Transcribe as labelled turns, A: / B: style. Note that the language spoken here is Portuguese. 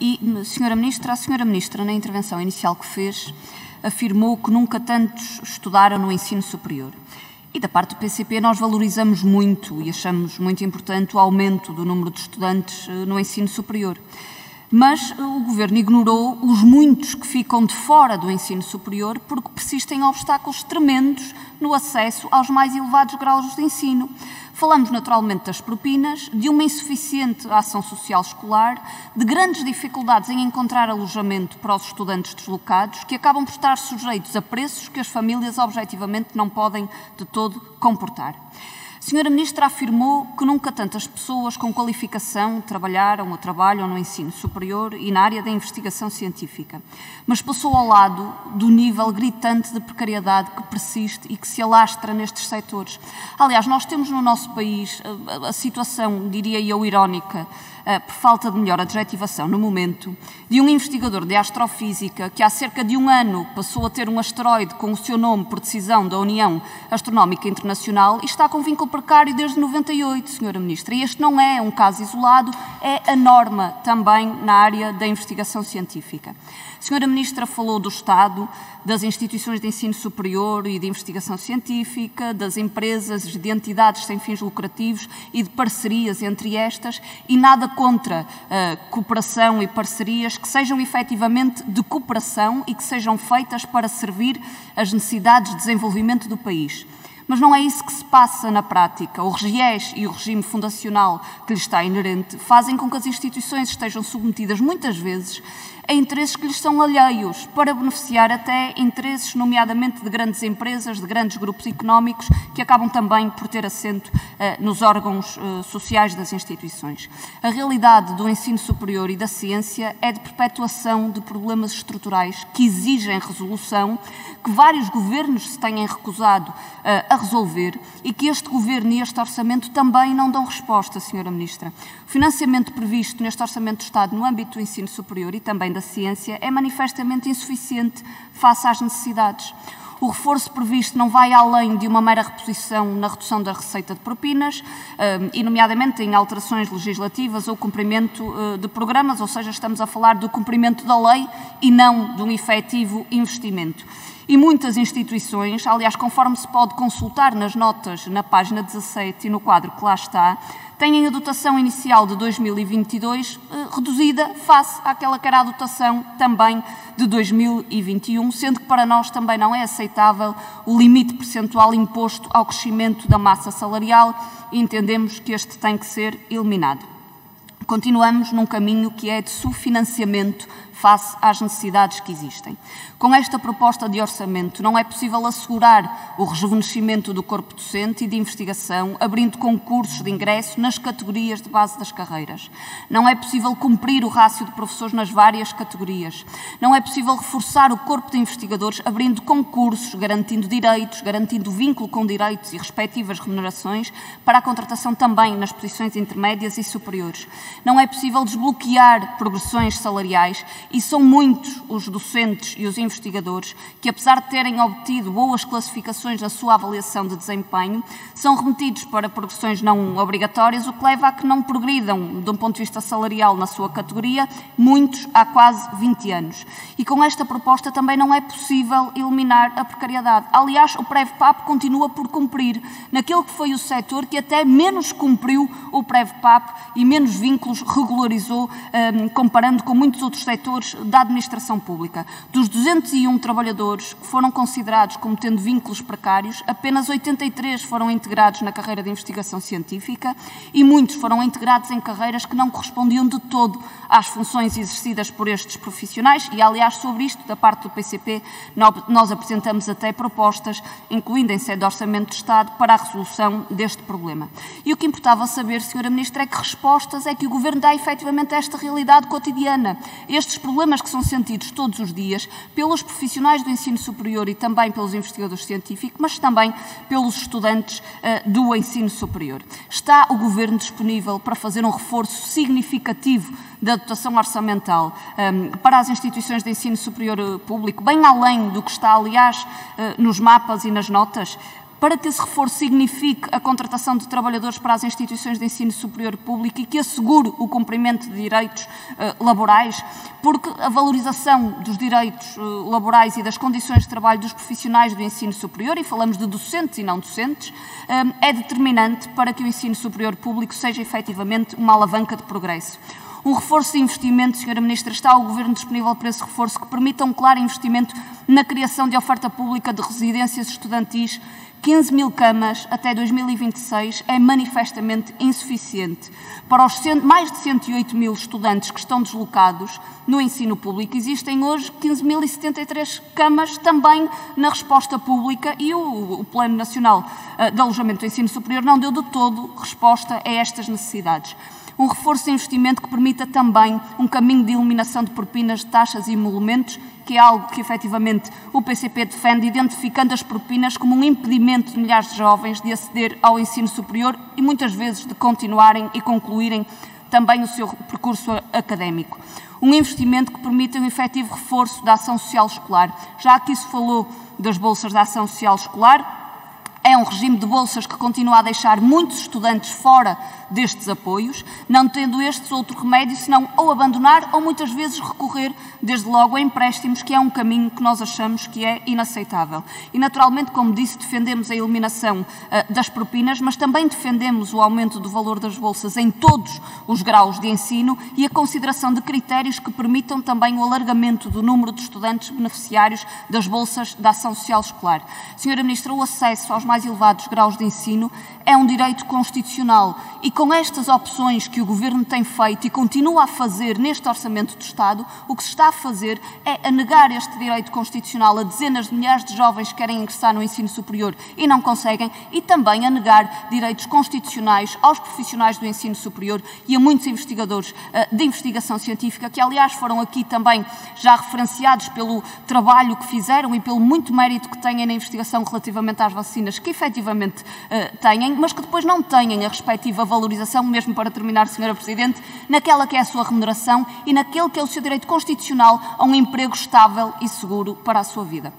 A: E, Senhora Ministra, a Senhora Ministra, na intervenção inicial que fez, afirmou que nunca tantos estudaram no ensino superior. E da parte do PCP nós valorizamos muito e achamos muito importante o aumento do número de estudantes eh, no ensino superior. Mas eh, o Governo ignorou os muitos que ficam de fora do ensino superior porque persistem obstáculos tremendos no acesso aos mais elevados graus de ensino. Falamos naturalmente das propinas, de uma insuficiente ação social escolar, de grandes dificuldades em encontrar alojamento para os estudantes deslocados, que acabam por estar sujeitos a preços que as famílias objetivamente não podem de todo comportar. Senhora Ministra afirmou que nunca tantas pessoas com qualificação trabalharam ou trabalham no ensino superior e na área da investigação científica, mas passou ao lado do nível gritante de precariedade que persiste e que se alastra nestes setores. Aliás, nós temos no nosso país a, a situação, diria eu, irónica, por falta de melhor adjetivação no momento, de um investigador de astrofísica que há cerca de um ano passou a ter um asteroide com o seu nome por decisão da União Astronómica Internacional e está com vínculo precário desde 98, Senhora Ministra. E este não é um caso isolado, é a norma também na área da investigação científica. A senhora Ministra falou do Estado, das instituições de ensino superior e de investigação científica, das empresas, de entidades sem fins lucrativos e de parcerias entre estas, e nada contra a cooperação e parcerias que sejam efetivamente de cooperação e que sejam feitas para servir as necessidades de desenvolvimento do país. Mas não é isso que se passa na prática. O regiés e o regime fundacional que lhe está inerente fazem com que as instituições estejam submetidas, muitas vezes, a interesses que lhes são alheios, para beneficiar até interesses, nomeadamente de grandes empresas, de grandes grupos económicos, que acabam também por ter assento uh, nos órgãos uh, sociais das instituições. A realidade do ensino superior e da ciência é de perpetuação de problemas estruturais que exigem resolução, que vários governos se têm recusado uh, a resolver e que este governo e este orçamento também não dão resposta, Senhora Ministra. O financiamento previsto neste Orçamento do Estado no âmbito do ensino superior e também da ciência é manifestamente insuficiente face às necessidades. O reforço previsto não vai além de uma mera reposição na redução da receita de propinas, eh, e nomeadamente em alterações legislativas ou cumprimento eh, de programas, ou seja, estamos a falar do cumprimento da lei e não de um efetivo investimento. E muitas instituições, aliás, conforme se pode consultar nas notas na página 17 e no quadro que lá está, têm a dotação inicial de 2022 eh, reduzida face àquela que era a dotação também de 2021, sendo que para nós também não é aceitável o limite percentual imposto ao crescimento da massa salarial e entendemos que este tem que ser eliminado. Continuamos num caminho que é de subfinanciamento face às necessidades que existem. Com esta proposta de orçamento, não é possível assegurar o rejuvenescimento do corpo docente e de investigação, abrindo concursos de ingresso nas categorias de base das carreiras. Não é possível cumprir o rácio de professores nas várias categorias. Não é possível reforçar o corpo de investigadores, abrindo concursos, garantindo direitos, garantindo vínculo com direitos e respectivas remunerações para a contratação também nas posições intermédias e superiores. Não é possível desbloquear progressões salariais e são muitos os docentes e os investigadores que, apesar de terem obtido boas classificações na sua avaliação de desempenho, são remetidos para progressões não obrigatórias, o que leva a que não progridam, de um ponto de vista salarial, na sua categoria, muitos há quase 20 anos. E com esta proposta também não é possível eliminar a precariedade. Aliás, o PREV-PAP continua por cumprir naquele que foi o setor que até menos cumpriu o PREV-PAP e menos regularizou, um, comparando com muitos outros setores da administração pública. Dos 201 trabalhadores que foram considerados como tendo vínculos precários, apenas 83 foram integrados na carreira de investigação científica e muitos foram integrados em carreiras que não correspondiam de todo às funções exercidas por estes profissionais e, aliás, sobre isto, da parte do PCP, nós apresentamos até propostas, incluindo em sede de Orçamento de Estado, para a resolução deste problema. E o que importava saber, Sra. Ministra, é que respostas é que o Governo dá efetivamente esta realidade cotidiana. Estes problemas que são sentidos todos os dias pelos profissionais do ensino superior e também pelos investigadores científicos, mas também pelos estudantes uh, do ensino superior. Está o Governo disponível para fazer um reforço significativo da dotação orçamental um, ehm, para as instituições de ensino superior eh, público, bem além do que está, aliás, uh, nos mapas e nas notas? Para que esse reforço signifique a contratação de trabalhadores para as instituições de ensino superior público e que assegure o cumprimento de direitos uh, laborais, porque a valorização dos direitos uh, laborais e das condições de trabalho dos profissionais do ensino superior, e falamos de docentes e não docentes, uh, é determinante para que o ensino superior público seja efetivamente uma alavanca de progresso. Um reforço de investimento, Sra. Ministra, está o Governo disponível para esse reforço que permita um claro investimento na criação de oferta pública de residências estudantis 15 mil camas até 2026 é manifestamente insuficiente. Para os mais de 108 mil estudantes que estão deslocados no ensino público, existem hoje 15.073 camas também na resposta pública e o, o Plano Nacional uh, de Alojamento do Ensino Superior não deu de todo resposta a estas necessidades um reforço de investimento que permita também um caminho de eliminação de propinas, taxas e emolumentos, que é algo que efetivamente o PCP defende, identificando as propinas como um impedimento de milhares de jovens de aceder ao ensino superior e muitas vezes de continuarem e concluírem também o seu percurso académico. Um investimento que permita um efetivo reforço da ação social escolar. Já aqui se falou das bolsas da ação social escolar, um regime de bolsas que continua a deixar muitos estudantes fora destes apoios, não tendo estes outro remédio senão ou abandonar ou muitas vezes recorrer desde logo a empréstimos, que é um caminho que nós achamos que é inaceitável. E naturalmente, como disse, defendemos a eliminação uh, das propinas, mas também defendemos o aumento do valor das bolsas em todos os graus de ensino e a consideração de critérios que permitam também o alargamento do número de estudantes beneficiários das bolsas da ação social escolar. Senhora Ministra, o acesso aos mais elevados graus de ensino é um direito constitucional. E com estas opções que o Governo tem feito e continua a fazer neste Orçamento do Estado, o que se está a fazer é a negar este direito constitucional a dezenas de milhares de jovens que querem ingressar no ensino superior e não conseguem e também a negar direitos constitucionais aos profissionais do ensino superior e a muitos investigadores uh, de investigação científica que, aliás, foram aqui também já referenciados pelo trabalho que fizeram e pelo muito mérito que têm na investigação relativamente às vacinas que efetivamente uh, têm, mas que depois não têm a respectiva valorização, mesmo para terminar, Senhora Presidente, naquela que é a sua remuneração e naquele que é o seu direito constitucional a um emprego estável e seguro para a sua vida.